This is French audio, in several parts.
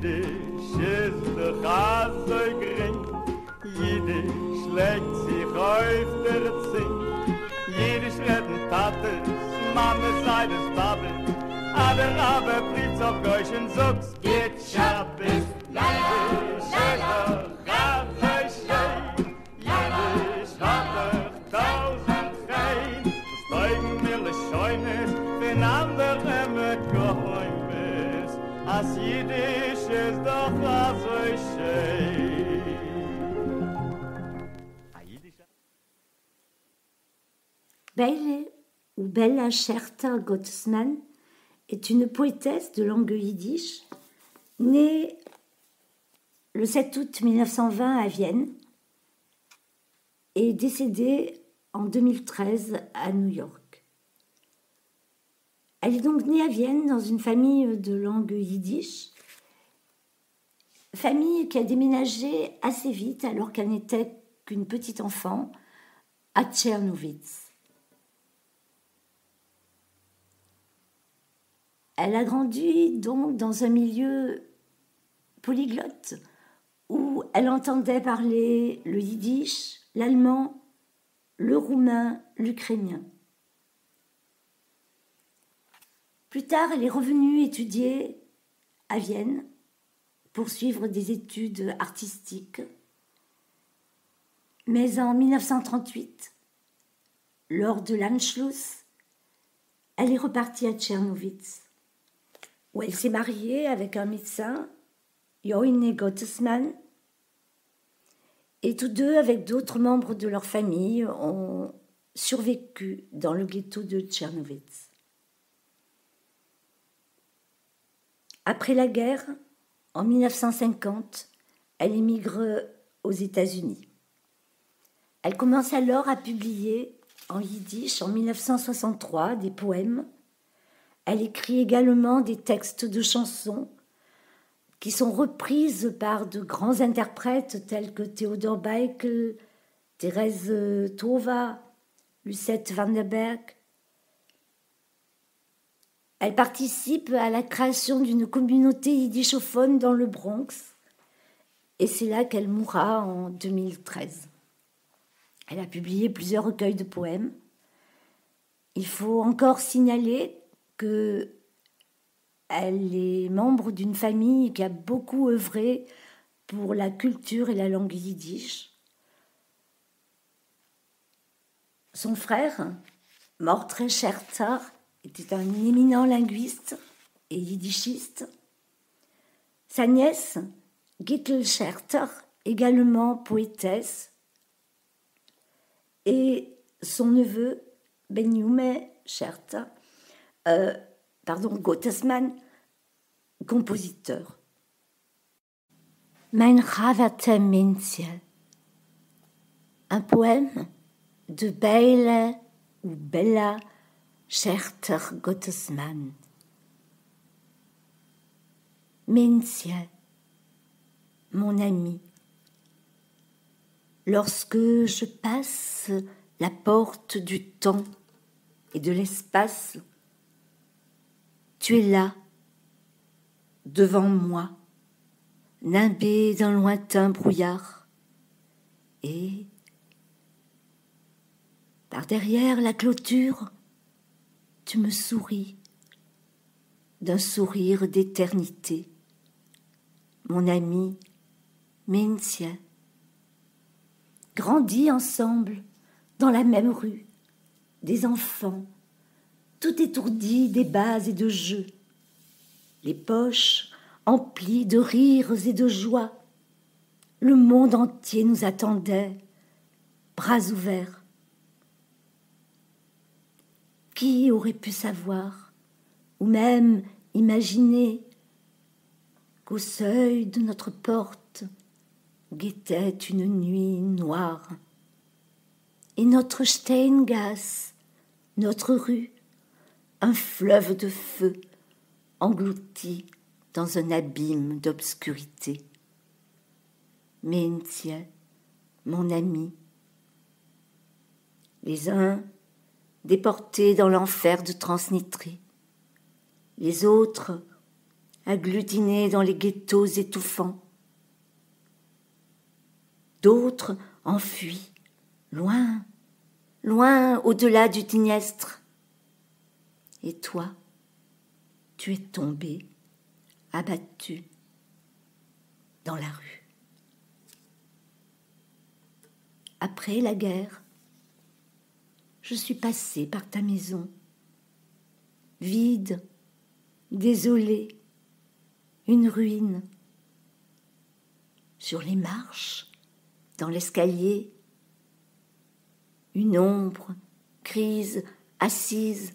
Jiddisch ist auch so gering. Jiddisch legt sich auf der Zink. Jiddisch retten Tates, Mama sei des Babel. Aber aber Fritz auf Geuschen suchs, Beile ou Bella Scherta Gottesman est une poétesse de langue yiddish née le 7 août 1920 à Vienne et décédée en 2013 à New York. Elle est donc née à Vienne dans une famille de langue yiddish, famille qui a déménagé assez vite alors qu'elle n'était qu'une petite enfant à Tchernowitz. Elle a grandi donc dans un milieu polyglotte où elle entendait parler le yiddish, l'allemand, le roumain, l'ukrainien. Plus tard, elle est revenue étudier à Vienne pour suivre des études artistiques. Mais en 1938, lors de l'Anschluss, elle est repartie à Tchernowitz, où elle s'est mariée avec un médecin, Joine Gottesman, et tous deux, avec d'autres membres de leur famille, ont survécu dans le ghetto de Tchernowitz. Après la guerre, en 1950, elle émigre aux États-Unis. Elle commence alors à publier en yiddish en 1963 des poèmes. Elle écrit également des textes de chansons qui sont reprises par de grands interprètes tels que Theodor Beikel, Thérèse Tova, Lucette Vanderberg. Elle participe à la création d'une communauté yiddishophone dans le Bronx et c'est là qu'elle mourra en 2013. Elle a publié plusieurs recueils de poèmes. Il faut encore signaler que elle est membre d'une famille qui a beaucoup œuvré pour la culture et la langue yiddish. Son frère, Mortre Scherzer, était un éminent linguiste et yiddishiste. Sa nièce, Gittel Scherzer, également poétesse, et son neveu, Benjume Scherzer, euh, pardon, Gottesman, compositeur. Mein Ravate Mintiel, un poème de Beile ou Bella Scherter Gottesman. Mintiel, mon ami, lorsque je passe la porte du temps et de l'espace, tu es là, devant moi, nimbé d'un lointain brouillard, et par derrière la clôture, tu me souris d'un sourire d'éternité, mon ami Mincia. Grandis ensemble dans la même rue, des enfants, tout étourdi débats et de jeux, les poches emplies de rires et de joie. Le monde entier nous attendait, bras ouverts. Qui aurait pu savoir, ou même imaginer, qu'au seuil de notre porte guettait une nuit noire, et notre Steingasse, notre rue, un fleuve de feu englouti dans un abîme d'obscurité. Mentia, mon ami, les uns déportés dans l'enfer de Transnistrie, les autres agglutinés dans les ghettos étouffants. D'autres enfuient, loin, loin au-delà du Dniestre. Et toi, tu es tombé, abattu, dans la rue. Après la guerre, je suis passé par ta maison, vide, désolée, une ruine. Sur les marches, dans l'escalier, une ombre, grise, assise,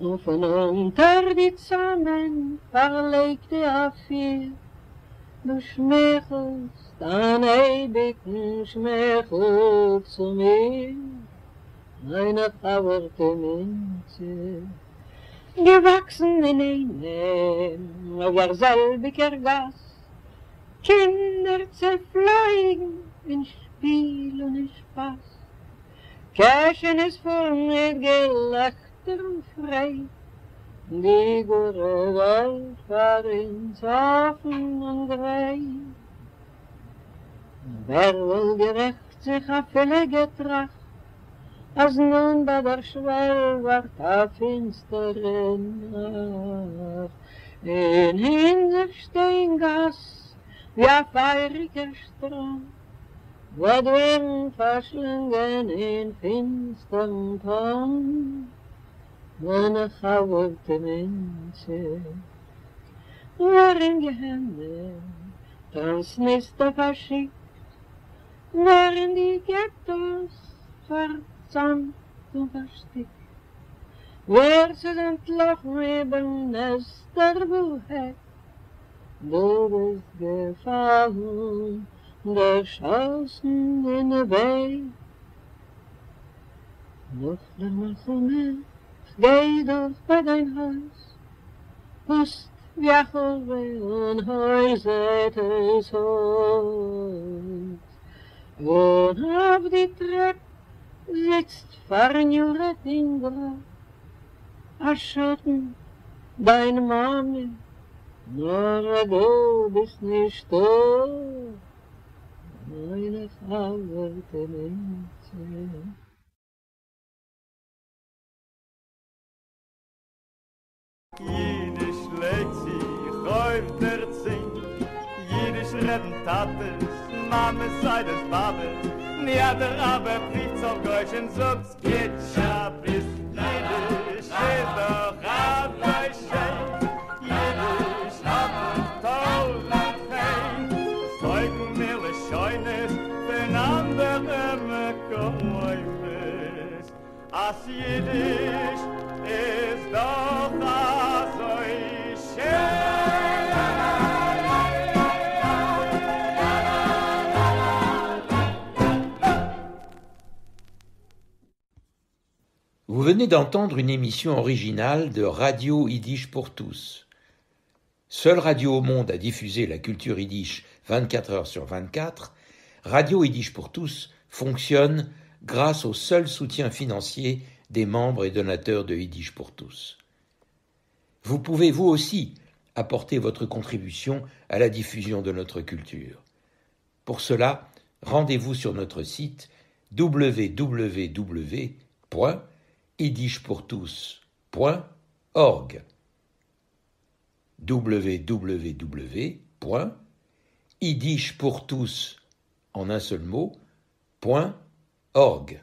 Und von unter die Zahmen verlegte auf vier. Du schmeichelst an ewigen Schmeichel zu mir. Meine verwirrte Minze. Gewachsen in einem, aber selbiger Gass. Kinder zerfliegen in Spiel und in Spaß. Kirchen ist voll mit Gelächter und frei. Die gute Welt war ins Offen und grei. Wer will gerecht sich auf viele Getracht, als nun bei der Schwell ward a finstere Nacht. In Hinsicht stehen Gass, wie a feiriger Strom, wo drin verschlungen in finstern Ton, Wenn ich auch auf die Menschen war in die das nächste Faschik, war die Gettos verzahnt und verstieg. Wer zu den Tloch rieben, es der wohl hätt, wo gefallen, der schossen in der Welt. Noch der Mal von mir, geh doch bei dein Haus. Pust, wie ach, und heu seht es uns. Und auf die Treppe sitzt Farnjure a erschotten dein Mami, nur wo bist nicht da. Meine Frau wird in den Zehn. retten Tates, Mame sei des Babes, nie der aber Pflicht zum Geuschen, sonst geht schab ist neidisch, doch ab, bei Schell, jüdisch, hab und toll und fein, zeugen mir was Scheunes, den anderen mekäufes, as jüdisch, venez d'entendre une émission originale de Radio Yiddish pour tous. Seule radio au monde à diffuser la culture yiddish 24 heures sur 24, Radio Yiddish pour tous fonctionne grâce au seul soutien financier des membres et donateurs de Yiddish pour tous. Vous pouvez vous aussi apporter votre contribution à la diffusion de notre culture. Pour cela, rendez-vous sur notre site www.yiddishpourtous.org www.yiddishpourtous en un seul mot, org.